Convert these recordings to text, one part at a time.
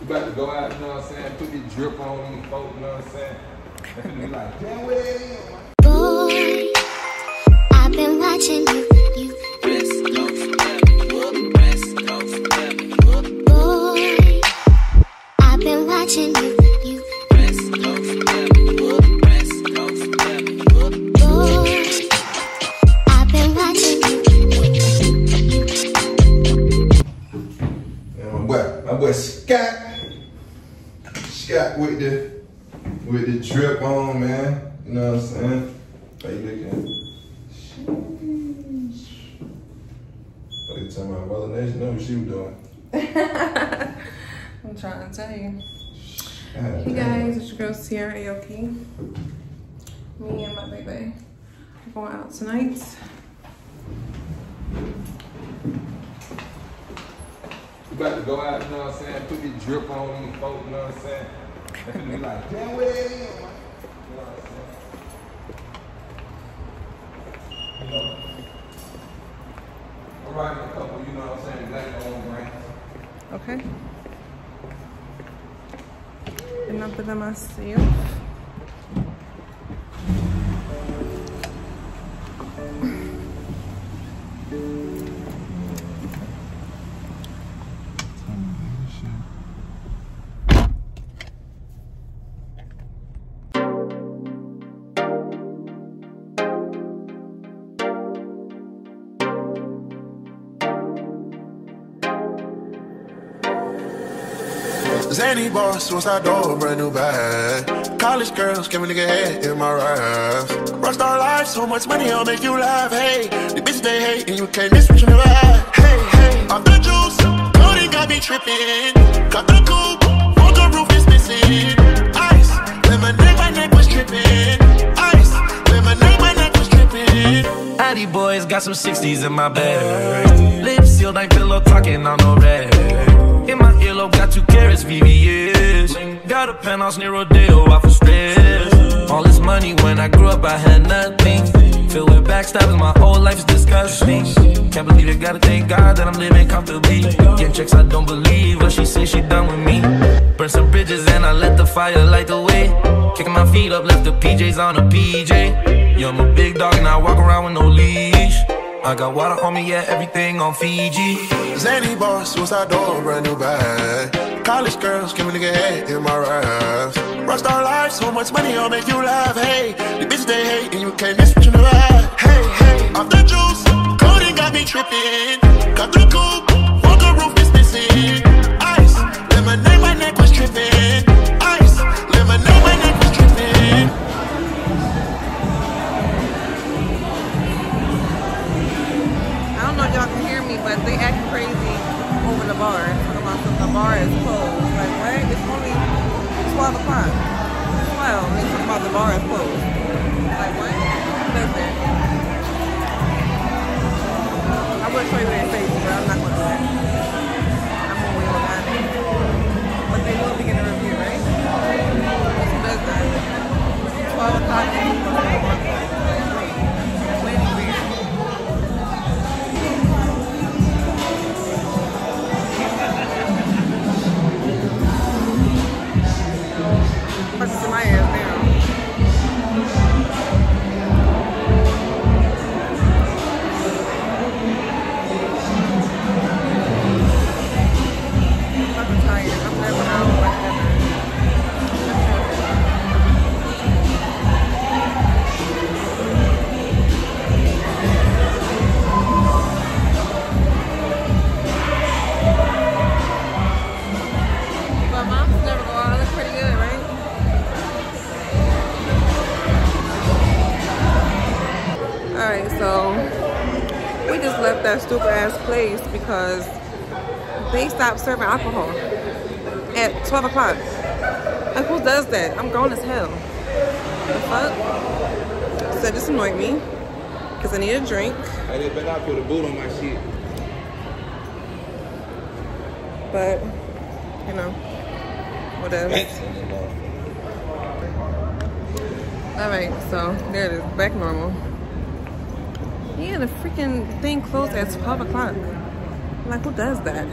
You about to go out, you know what I'm saying? Put the drip on these folks, you know what I'm saying? They finna be like, damn, where that is? Boy, I've been watching you. You boy, I've been watching you. You with the with the drip on, man. You know what I'm saying? How you looking? Sheesh. By the time my mother nation know what she was doing. I'm trying to tell you. God Hey guys, it's your girl Tierra Aoki. Me and my baby are going out tonight. You about to go out, you know what I'm saying? Put the drip on these folks, you know what I'm saying? Be like, damn, I'm riding a couple, you know what I'm saying, black owned brands. Okay. Enough of them myself. Zany boss, suicide door, brand new bag. College girls, give me nigga head in my raps. Rockstar life, so much money, I'll make you laugh. Hey, the bitch they hate, and you can't miss what you never had. Hey, hey, I'm the juice, Cody got me tripping. Got the coupe, motor roof is missing. Ice, lemonade, my neck was tripping. Ice, lemonade, my neck was tripping. Addy boys got some 60s in my bag. Lips sealed, ain't pillow talking on no rag. In my got two carrots, VVS. Got a penthouse near Rodeo, off of stress. All this money when I grew up, I had nothing. Filled with backstabbing, my whole life's disgusting. Can't believe it, gotta thank God that I'm living comfortably. Getting checks, I don't believe what she say she done with me. Burn some bridges and I let the fire light the way. Kicking my feet up, left the PJs on a PJ. Yeah, I'm a big dog and I walk around with no leash. I got water on me, yeah, everything on Fiji. Zany boss, suicide door, brand new bag. College girls, give me nigga head in my raps. Rockstar life, so much money, I'll make you laugh. Hey, the bitch they hate, and you can't miss what you never had. Hey, hey, off the juice, Cody got me tripping. Got the coupe, motor roof is missing. Because they stopped serving alcohol at 12 o'clock. Like, who does that? I'm grown as hell. The fuck? So this annoyed me because I need a drink. I they better not put a boot on my shit. But, you know, whatever. Alright, so there it is, back normal. Yeah, the freaking thing closed at 12 o'clock. Like, who does that?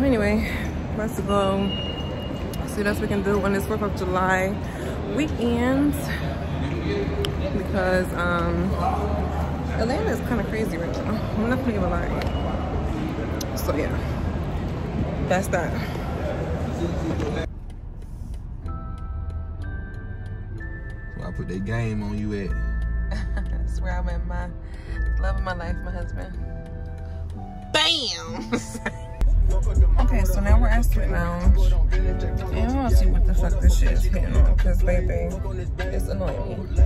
Anyway, let's go see what else we can do on this 4th of July weekend because um, Atlanta is kind of crazy right now. I'm not gonna even lie. So yeah, that's that. So I put that game on you at. That's where I'm at my love of my life, my husband. Bam! okay, so now we're at Suite Lounge. And I want to see what the fuck this shit is hitting on. Because, baby, it's annoying me.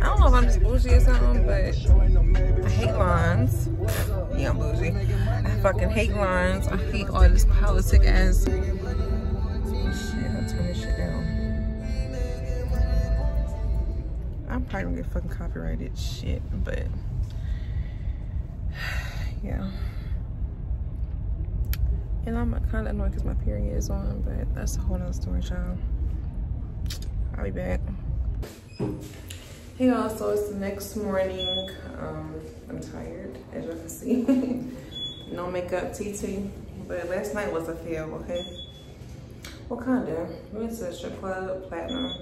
I don't know if I'm just bougie or something, but I hate lines. Yeah, I'm bougie. I fucking hate lines. I hate all this politic ass. I'm probably gonna get fucking copyrighted shit, but yeah. And I'm kind of annoyed because my period is on, but that's a whole nother story, child. I'll be back. Hey y'all, so it's the next morning. Um, I'm tired, as you can see. no makeup, TT. But last night was a fail, okay? What kind of? We went to a strip club, Platinum.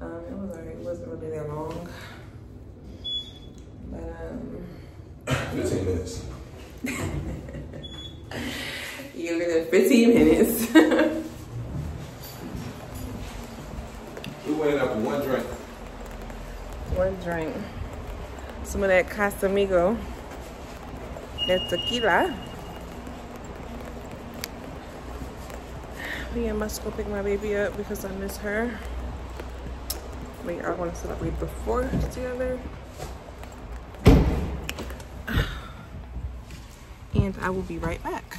Um, it was alright, it wasn't really that long. But, um, 15 minutes. you were 15 minutes. We went up for one drink. One drink. Some of that Casamigo. That tequila. Me and must go pick my baby up because I miss her. We are going to celebrate the fourth together. And I will be right back.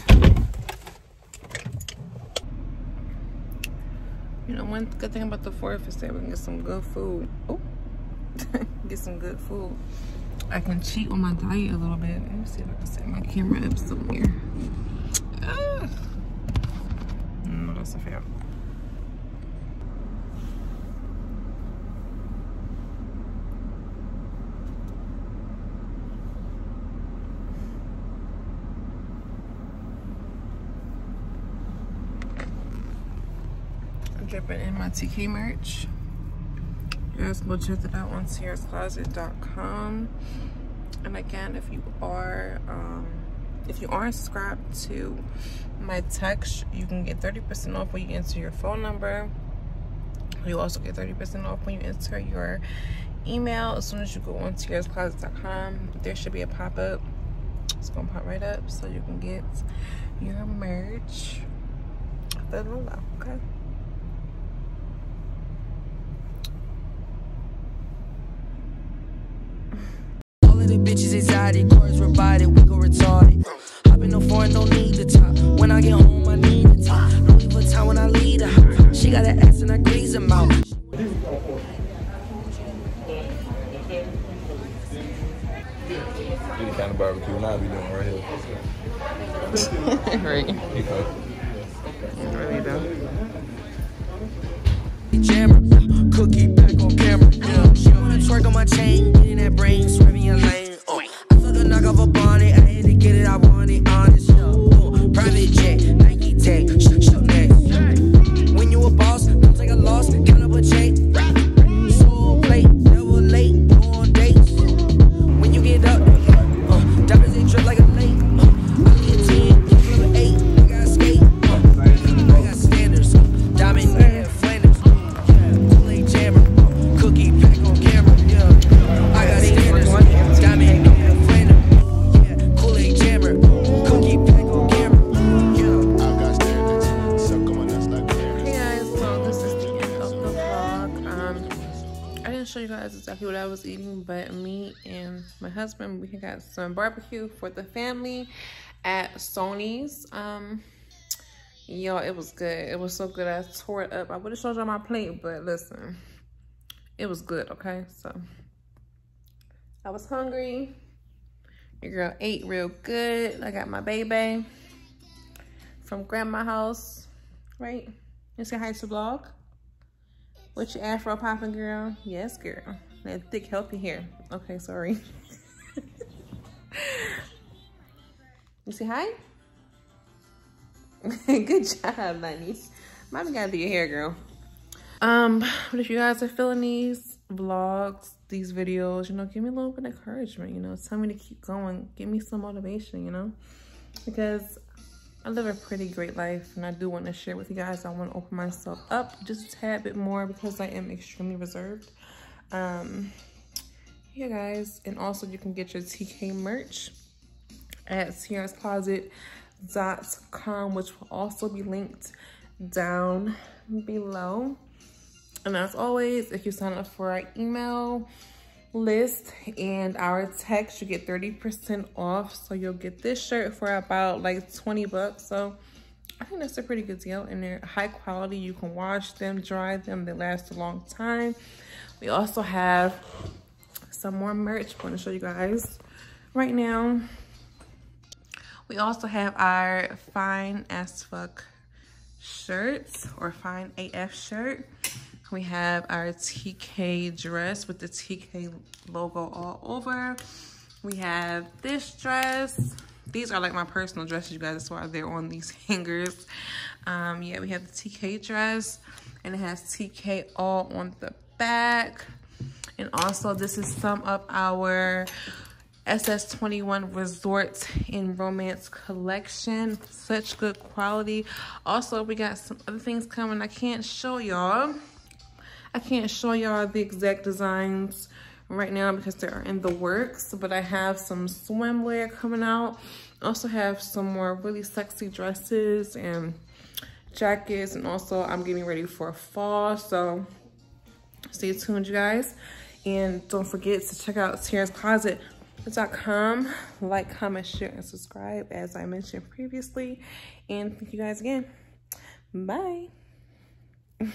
You know, one good thing about the fourth is that we can get some good food. Oh, get some good food. I can cheat on my diet a little bit. Let me see if I can set my camera up somewhere. Ah. No, that's a fail. Dripping in my TK merch. You guys go check it out on tierraskloset.com. And again, if you are um, if you aren't subscribed to my text, you can get 30% off when you enter your phone number. You also get 30% off when you enter your email as soon as you go on tierraskloset.com. There should be a pop-up. It's gonna pop right up so you can get your merch. Okay. All of the bitches exotic, cars robotic, we go retarded. Hop in the foreign, don't need the top. When I get home, I need the top. Louis Vuitton when I leave the house. She got an ass and I grease them out. Any kind of barbecue now we doing right here. right. You know. Husband, we got some barbecue for the family at Sonny's. Um, yo, it was good. It was so good. I tore it up. I would have showed y'all my plate, but listen, it was good. Okay, so I was hungry. Your girl ate real good. I got my baby from grandma house, right? You say hi to vlog? What your afro popping girl? Yes, girl. That thick, healthy hair. Okay, sorry. you say hi? Good job, Money. Mommy gotta do your hair, girl. Um, but if you guys are feeling these vlogs, these videos, you know, give me a little bit of encouragement, you know, tell me to keep going, give me some motivation, you know, because I live a pretty great life and I do want to share with you guys. I want to open myself up just a tad bit more because I am extremely reserved. Um, yeah, guys. And also you can get your TK merch at tierraskloset.com, which will also be linked down below. And as always, if you sign up for our email list and our text, you get 30% off. So you'll get this shirt for about like 20 bucks. So I think that's a pretty good deal. And they're high quality. You can wash them, dry them. They last a long time. We also have some more merch. I want to show you guys right now. We also have our fine as fuck shirts or fine AF shirt. We have our TK dress with the TK logo all over. We have this dress. These are like my personal dresses, you guys. That's why they're on these hangers. Um, yeah, we have the TK dress and it has TK all on the back. And also this is some of our SS21 Resorts in Romance collection. Such good quality. Also, we got some other things coming I can't show y'all. I can't show y'all the exact designs right now because they're in the works, but I have some swimwear coming out. Also have some more really sexy dresses and jackets, and also I'm getting ready for fall, so stay tuned, you guys. And don't forget to check out Tierra's Kloset com. Like, comment, share, and subscribe as I mentioned previously. And thank you guys again. Bye.